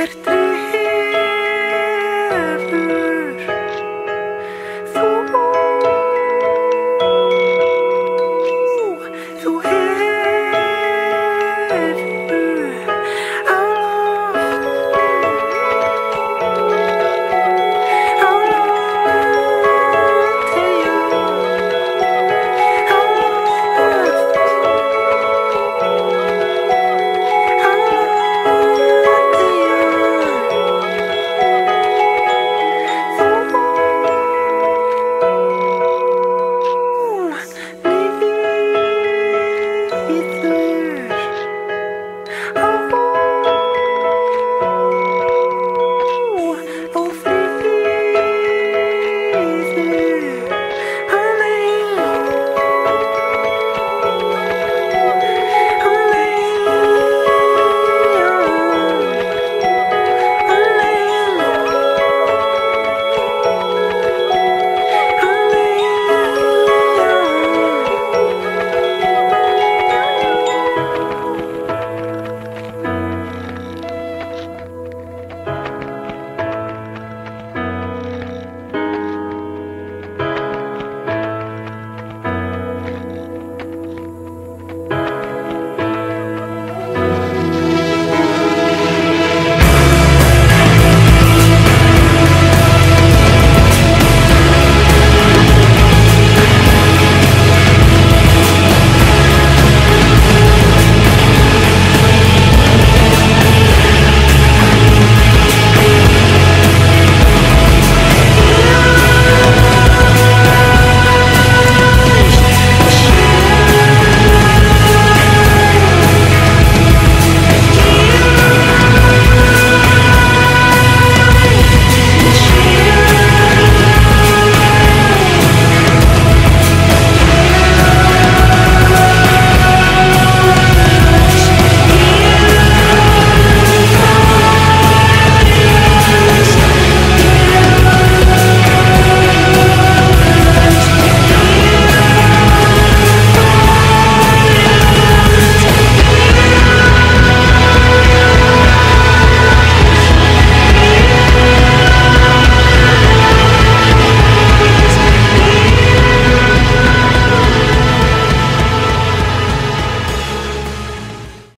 desperté. through.